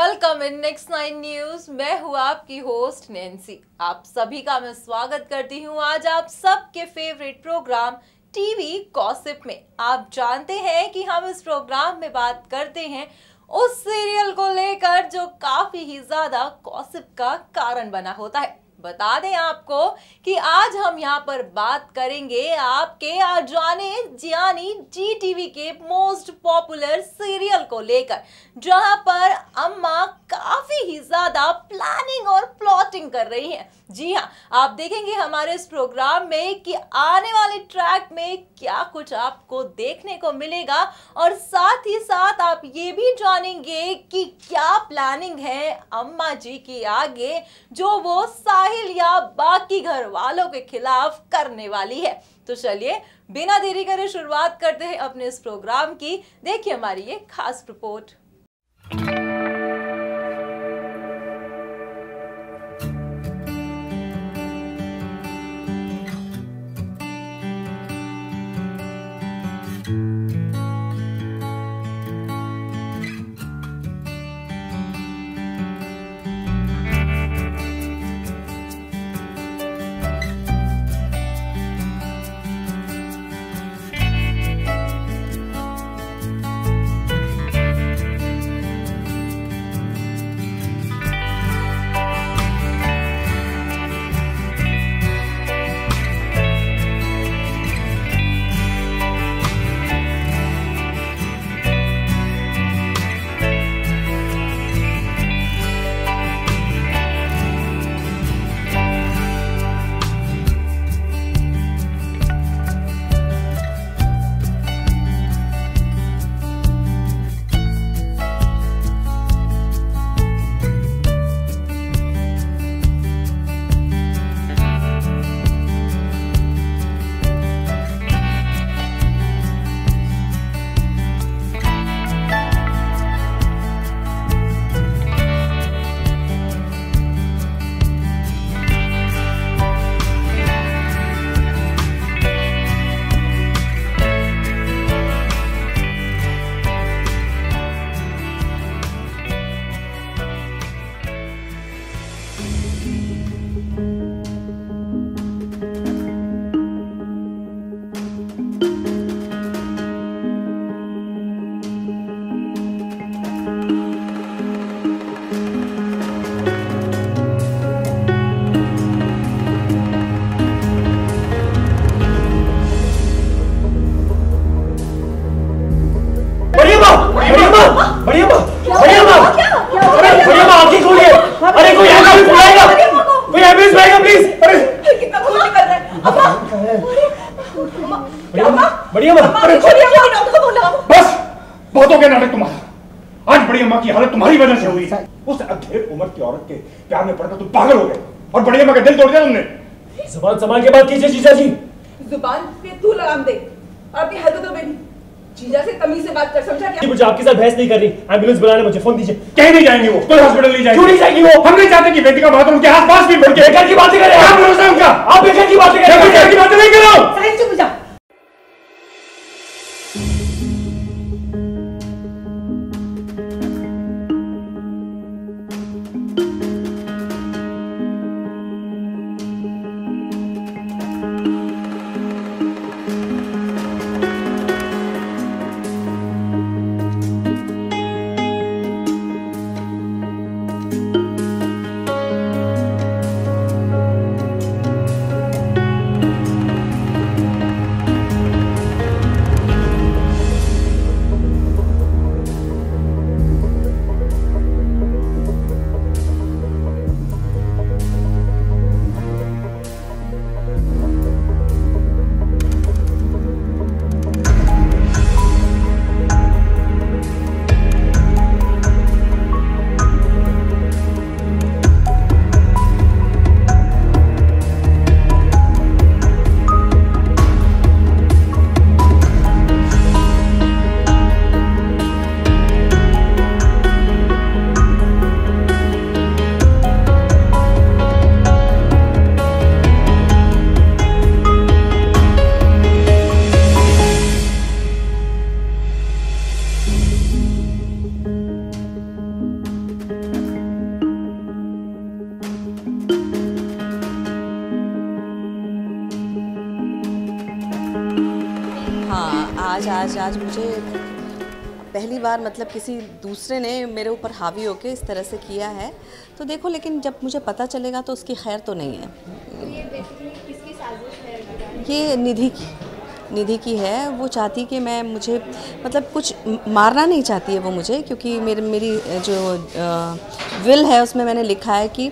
Welcome in next nine news. मैं हूँ आपकी होस्ट नैन्सी। आप सभी का मैं स्वागत करती हूँ आज आप सबके फेवरेट प्रोग्राम टीवी कॉसिप में। आप जानते हैं कि हम इस प्रोग्राम में बात करते हैं उस सीरियल को लेकर जो काफ़ी ही ज़्यादा कॉसिप का कारण बना होता है। बता दें आपको कि आज हम यहाँ पर बात करेंगे आपके आजाने जानी जी टीवी के मोस्ट पॉपुलर सीरियल को लेकर, जहाँ पर अम्मा काफ़ी ही ज़्यादा प्लानिंग और प्लॉटिंग कर रही हैं। जी हाँ आप देखेंगे हमारे इस प्रोग्राम में कि आने वाले ट्रैक में क्या कुछ आपको देखने को मिलेगा और साथ ही साथ आप ये भी जानेंगे कि क्या प्लानिंग है अम्मा जी की आगे जो वो साहिल या बाकी घर वालों के खिलाफ करने वाली है। तो चलिए, बिना देरी करे शुरुआत करते हैं अपने इस प्रोग्राम की। देखिए हमारी ये खास रिपोर्ट बढ़िया माँ बढ़िया माँ अरे बढ़िया माँ आँखें खोलिए। अरे कोई एंबुलेंस बुलाएगा। कोई एंबुलेंस बुलाएगा प्लीज़ अरे। कितना खून निकल रहा है अम्मा बढ़िया माँ बढ़िया माँ अरे अरे छोड़िए डॉक्टर बोला बस बहुत हो गया नाटक तुम्हारा। आज बड़ी अम्मा की हालत तुम्हारी वजह से हुई। है उस अधेड़ उम्र की औरत के प्यार में पड़कर तुम पागल हो गए। और बड़ी अम्मा का दिल तोड़ दिया तुमने। जबान संभाल के बात कीजिए जीजा जी। ज़ुबान पे तू लगाम दे। और अपनी हरकतों पे जीजा से तमीज से बात कर समझा क्या? मुझे आपके साथ बहस नहीं करनी। एंबुलेंस बुलाने मुझे फ़ोन दीजिए। कहीं नहीं जाएँगे वो। कोई हॉस्पिटल नहीं जाएँगे। क्यों नहीं जाएँगी वो? हम नहीं चाहते कि बेटी का बात उनके आस पास भी बढ़ के बेकार की बातें करें आप भरोसा उनका? आप बेकार की बातें करें बेकार की बातें नहीं कर रहा हूँ? साहिल चुप जा आज आज मुझे पहली बार मतलब किसी दूसरे ने मेरे ऊपर हावी होके इस तरह से किया है। तो देखो, लेकिन जब मुझे पता चलेगा तो उसकी खैर तो नहीं है। ये ये निधि की निधि की है। वो चाहती कि मैं मुझे मतलब कुछ मारना नहीं चाहती है वो मुझे, क्योंकि मेरे, मेरी जो विल है, उसमें मैंने लिखा है कि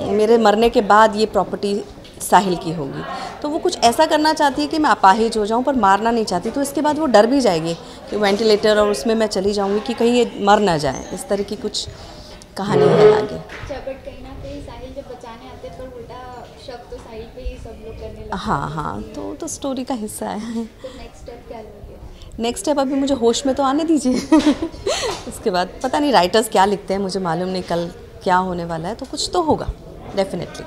मेरे मरने के बाद ये प्रॉपर्टी साहिल की होगी। तो वो कुछ ऐसा करना चाहती है कि मैं अपाहिज हो जाऊँ पर मारना नहीं चाहती तो इसके बाद वो डर भी जाएगी कि वेंटिलेटर और उसमें मैं चली जाऊँगी कि कहीं ये मर ना जाए। इस तरह की कुछ कहानी है आगे। अच्छा बट कहीं ना कहीं साहिल जब बचाने आते हैं, पर उल्टा शक तो साहिल पे ही हाँ तो तो स्टोरी का हिस्सा है। तो नेक्स्ट नेक्स्ट स्टेप अभी मुझे होश में तो आने दीजिए। उसके बाद पता नहीं राइटर्स क्या लिखते हैं मुझे मालूम नहीं कल क्या होने वाला है तो कुछ तो होगा डेफिनेटली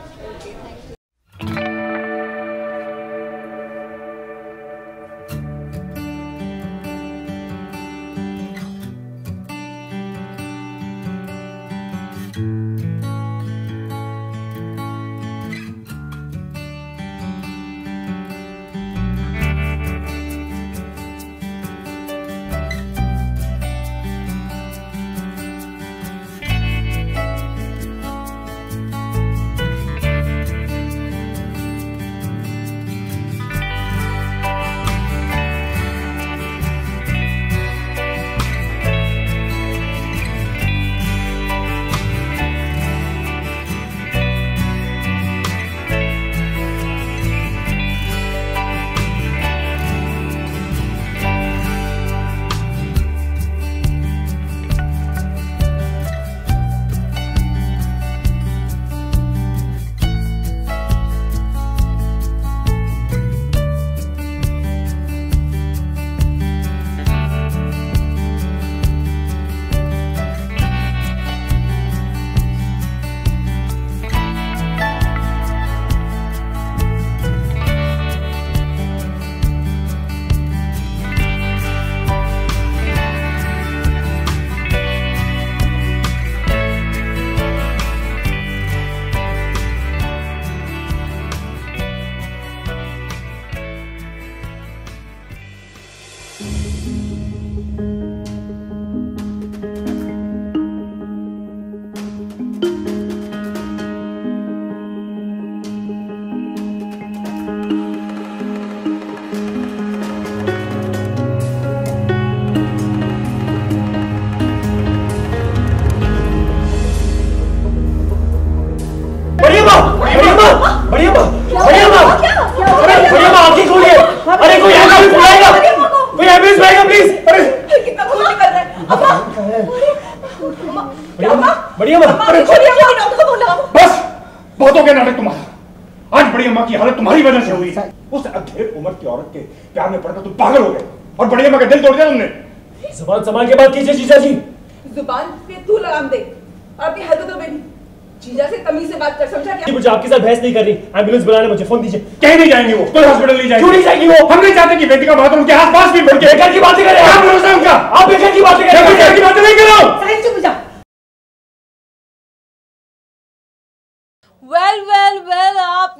बढ़िया माँ बढ़िया माँ अरे बढ़िया माँ आँखें खोलिए अरे कोई आएगा भी बुलाएगा। कोई एंबुलेंस आएगा प्लीज़ अरे। कितना खून निकल रहा है। बढ़िया माँ बढ़िया माँ अरे। छोड़िए अम्मा की डॉक्टर को फ़ोन लगाओ बस बहुत हो गया नाटक तुम्हारा। आज बड़ी अम्मा की हालत तुम्हारी वजह से हुई। है उस अधेड़ उम्र की औरत के प्यार में पड़कर तुम पागल हो गए। और का दिल तोड़ दिया तुमने। जबान संभाल के बात कीजिए जीजा जी। ज़ुबान पे तू लगाम दे। और अपनी हरकतों भी जीजा से तमीज से बात कर समझा क्या? मुझे आपके साथ बहस नहीं कर रही एंबुलेंस बुलाने मुझे फ़ोन दीजिए। कहीं नहीं जाएँगे वो। कोई हॉस्पिटल नहीं जाएँगे। क्यों नहीं जाएँगी वो? हम नहीं चाहते कि बेटी का बात उनके आसपास भी बढ़ के बेकार की बातें करें। आप क्या भरोसा उनका? आप बेकार की बातें कर।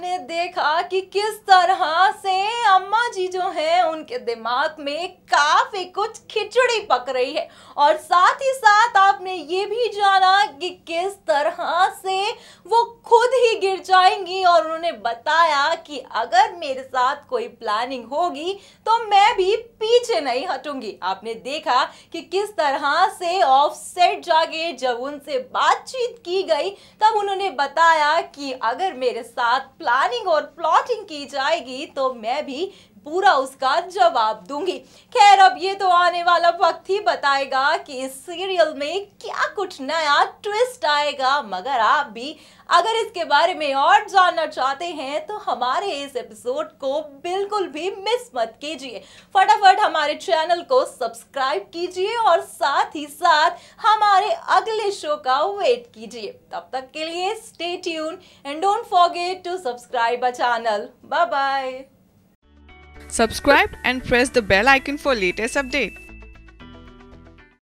आपने देखा कि किस तरह से अम्मा जी जो हैं, उनके दिमाग में काफ़ी कुछ खिचड़ी पक रही है। और साथ ही साथ आपने ये भी जाना कि किस तरह से वो खुद ही गिर जाएँगी और उन्होंने बताया कि अगर मेरे साथ कोई प्लानिंग होगी तो मैं भी पीछे नहीं हटूँगी। आपने देखा कि किस तरह से ऑफ़ सेट जाके जब उनसे बातचीत की गई, तब उन्होंने बताया कि अगर मेरे साथ प्लानिंग और प्लॉटिंग की जाएगी तो मैं भी पूरा उसका जवाब दूँगी। खैर, अब ये तो आने वाला वक्त ही बताएगा कि इस सीरियल में क्या कुछ नया ट्विस्ट आएगा। मगर आप भी अगर इसके बारे में और जानना चाहते हैं तो हमारे इस एपिसोड को बिल्कुल भी मिस मत कीजिए। फटाफट हमारे चैनल को सब्सक्राइब कीजिए और साथ ही साथ हमारे अगले शो का वेट कीजिए। तब तक के लिए stay tune and don't forget to subscribe a channel bye bye Subscribe and press the bell icon for latest updates.